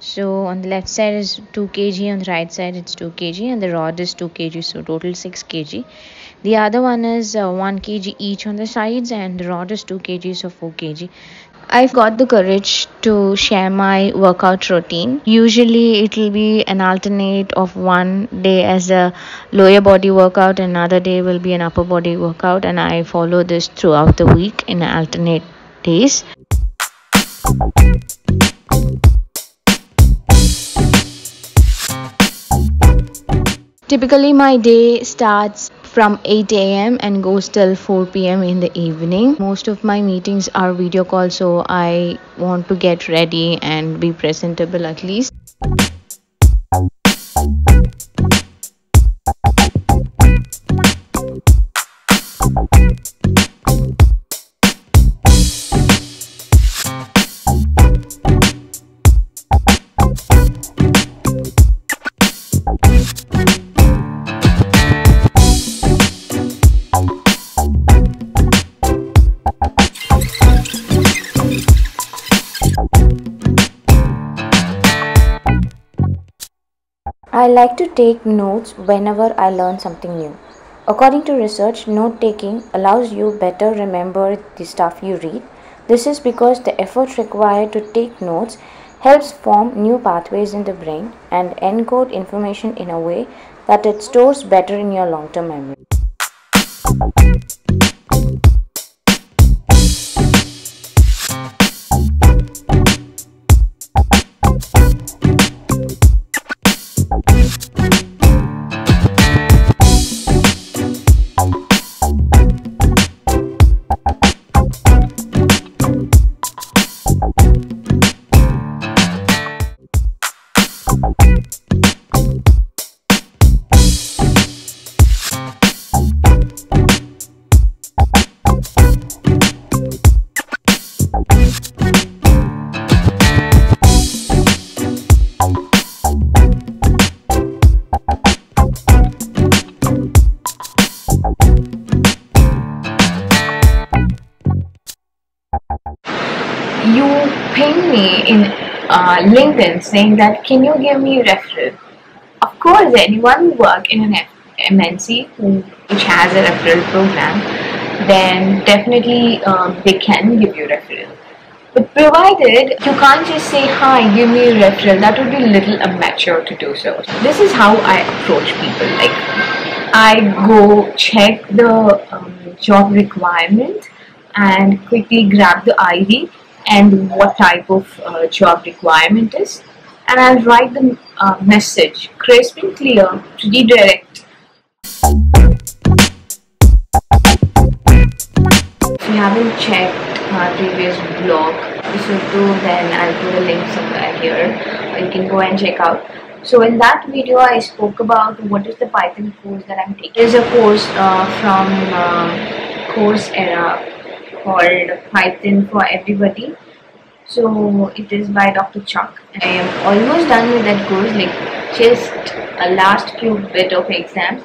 so on the left side is 2 kg on the right side it's 2 kg and the rod is 2 kg so total 6 kg the other one is uh, 1 kg each on the sides and the rod is 2 kg so 4 kg I've got the courage to share my workout routine. Usually, it will be an alternate of one day as a lower body workout, another day will be an upper body workout, and I follow this throughout the week in alternate days. Typically, my day starts from 8 a.m. and goes till 4 p.m. in the evening. Most of my meetings are video calls, so I want to get ready and be presentable at least. I like to take notes whenever I learn something new. According to research, note taking allows you better remember the stuff you read. This is because the effort required to take notes helps form new pathways in the brain and encode information in a way that it stores better in your long term memory. In uh, LinkedIn saying that can you give me a referral? Of course, anyone who work in an MNC who, which has a referral program, then definitely um, they can give you a referral. But provided you can't just say hi, give me a referral, that would be a little immature to do so. This is how I approach people. Like I go check the um, job requirement and quickly grab the ID and what type of uh, job requirement is and I'll write the uh, message crisp and clear, pretty direct. If you haven't checked my previous blog, you should do then I'll put a link somewhere here you can go and check out. So in that video I spoke about what is the Python course that I'm taking. There's a course uh, from uh, Coursera called Python for Everybody. So it is by Dr. Chuck. I am almost done with that course, like just a last few bit of exams.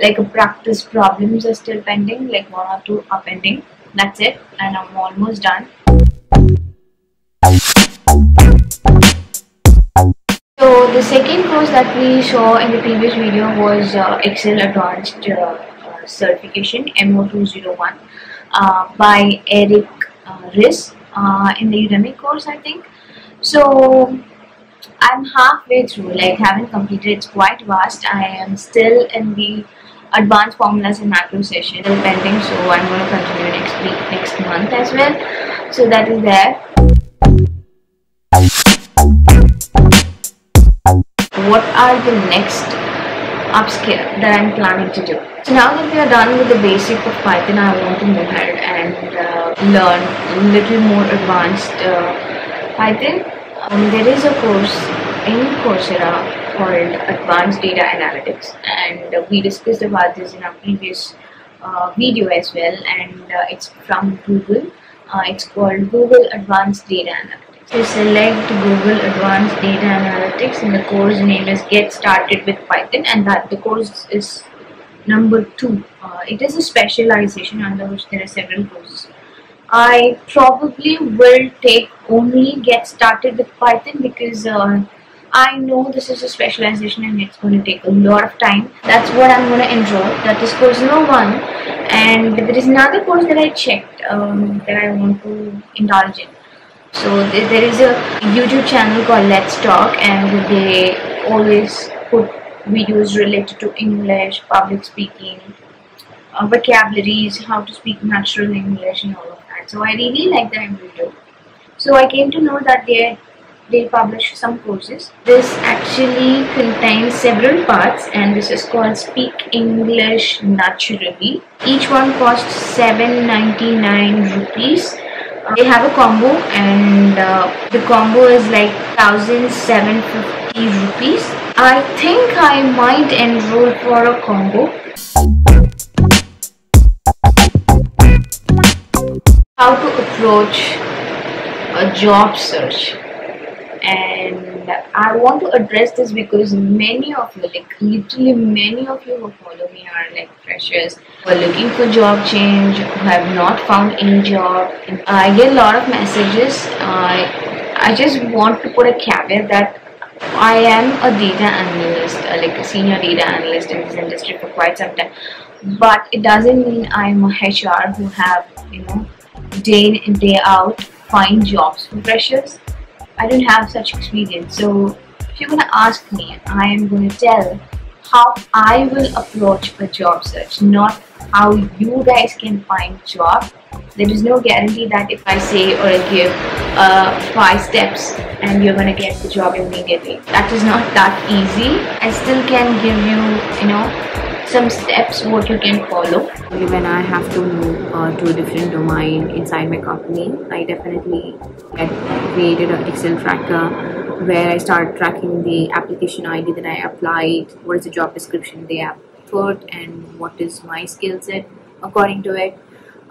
Like practice problems are still pending, like one or two are pending. That's it, and I'm almost done. So the second course that we saw in the previous video was uh, Excel Advanced uh, uh, Certification MO201 uh, by Eric uh, uh, in the Udemy course, I think. So I'm halfway through, like haven't completed. It's quite vast. I am still in the advanced formulas and macro session pending, so I'm going to continue next week, next month as well. So that is there. What are the next upskill that I'm planning to do? So now that we are done with the basic of Python, I want to move ahead and uh, learn a little more advanced uh, Python. Um, there is a course in Coursera called Advanced Data Analytics, and uh, we discussed about this in our previous uh, video as well. And uh, it's from Google. Uh, it's called Google Advanced Data Analytics. So select Google Advanced Data Analytics, and the course name is Get Started with Python, and that the course is number two. Uh, it is a specialization under which there are several courses. I probably will take only get started with Python because uh, I know this is a specialization and it's going to take a lot of time. That's what I'm going to enroll. That is course number one. And there is another course that I checked um, that I want to indulge in. So there is a YouTube channel called Let's Talk, and they always put videos related to English, public speaking, uh, vocabularies, how to speak natural English, and all of that. So I really like that video. So I came to know that they they publish some courses. This actually contains several parts, and this is called Speak English Naturally. Each one costs 7.99 rupees they have a combo and uh, the combo is like 1750 rupees. I think i might enroll for a combo. How to approach a job search and I want to address this because many of you, like literally many of you who follow me are like freshers who are looking for job change, who have not found any job. I get a lot of messages. I I just want to put a caveat that I am a data analyst, uh, like a senior data analyst in this industry for quite some time. But it doesn't mean I'm a HR who have, you know, day in day out find jobs for freshers. I don't have such experience. So if you're gonna ask me, I am gonna tell how I will approach a job search, not how you guys can find job. There is no guarantee that if I say or I give uh, five steps and you're gonna get the job immediately. That is not that easy. I still can give you, you know, some steps what you can follow. When I have to move uh, to a different domain inside my company, I definitely created an Excel tracker where I start tracking the application ID that I applied, what is the job description they have put, and what is my skill set according to it.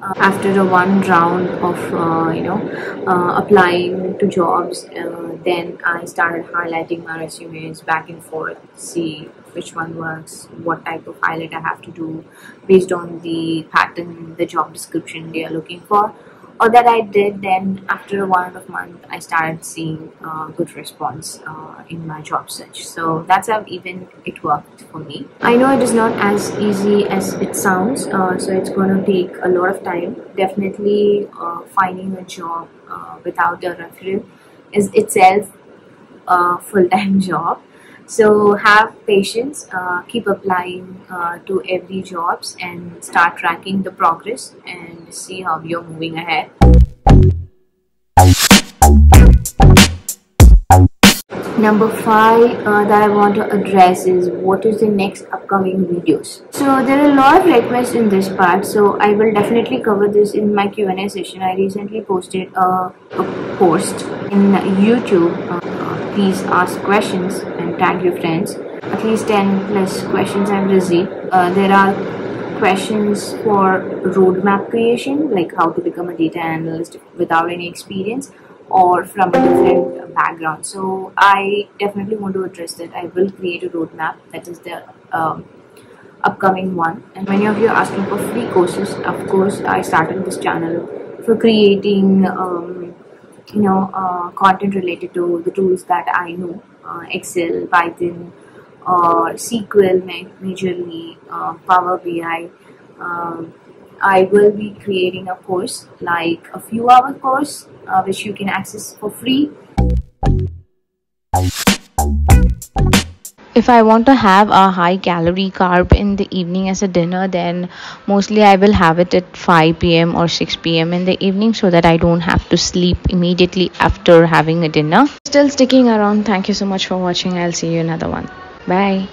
Uh, after the one round of uh, you know uh, applying to jobs uh, then I started highlighting my resumes back and forth see which one works what type of highlight I have to do based on the pattern the job description they are looking for. Or that I did then after one a half month I started seeing uh, good response uh, in my job search. So that's how even it worked for me. I know it is not as easy as it sounds uh, so it's going to take a lot of time. Definitely uh, finding a job uh, without a referral is itself a full-time job. So have patience uh, keep applying uh, to every jobs and start tracking the progress and see how you're moving ahead number five uh, that i want to address is what is the next upcoming videos. So there are a lot of requests in this part so i will definitely cover this in my q&a session. I recently posted a, a post in youtube uh, please ask questions and tag your friends. At least 10 plus questions i've received uh, there are questions for roadmap creation like how to become a data analyst without any experience or from a different background. So I definitely want to address that. I will create a roadmap that is the um, upcoming one. And many of you are asking for free courses. Of course, I started this channel for creating, um, you know, uh, content related to the tools that I know, uh, Excel, Python, or SQL majorly, uh, Power BI. Um, I will be creating a course like a few hour course uh, which you can access for free. If I want to have a high calorie carb in the evening as a dinner, then mostly I will have it at 5 pm or 6 pm in the evening so that I don't have to sleep immediately after having a dinner. Still sticking around. Thank you so much for watching. I'll see you another one. Bye.